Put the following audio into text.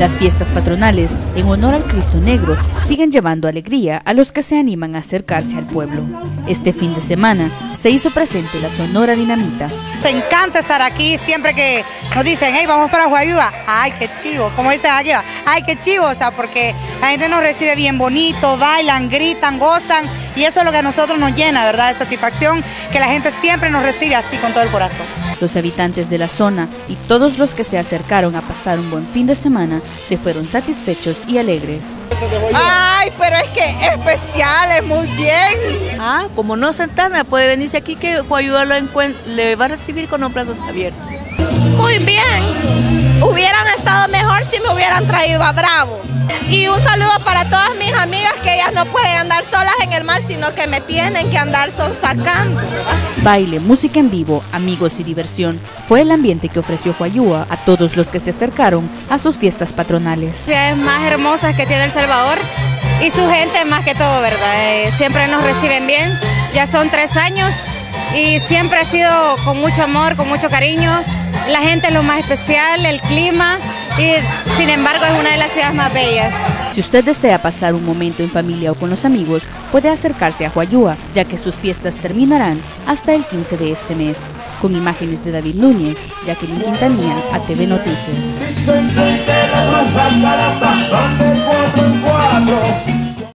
Las fiestas patronales, en honor al Cristo Negro, siguen llevando alegría a los que se animan a acercarse al pueblo. Este fin de semana se hizo presente la Sonora Dinamita. Se encanta estar aquí siempre que nos dicen, hey, vamos para Guayuba. Ay, qué chivo, como dicen aquí, ay, qué chivo, o sea, porque la gente nos recibe bien bonito, bailan, gritan, gozan, y eso es lo que a nosotros nos llena, ¿verdad? De satisfacción, que la gente siempre nos recibe así con todo el corazón. Los habitantes de la zona y todos los que se acercaron a pasar un buen fin de semana se fueron satisfechos y alegres. Ay, pero es que especial, es muy bien. Ah, como no Santana, puede venirse aquí que Juayuda lo le va a recibir con los brazos abiertos. Muy bien. Hubieran estado mejor si me hubieran traído a Bravo. Y un saludo para todas mis amigas que ellas no pueden andar solas en el mar, sino que me tienen que andar son sacando. Baile, música en vivo, amigos y diversión fue el ambiente que ofreció Huayúa a todos los que se acercaron a sus fiestas patronales. Ciudades más hermosas que tiene El Salvador y su gente más que todo, ¿verdad? Eh, siempre nos reciben bien, ya son tres años y siempre ha sido con mucho amor, con mucho cariño. La gente es lo más especial, el clima sin embargo es una de las ciudades más bellas. Si usted desea pasar un momento en familia o con los amigos, puede acercarse a Huayúa, ya que sus fiestas terminarán hasta el 15 de este mes. Con imágenes de David Núñez, Jacqueline Quintanilla, ATV Noticias.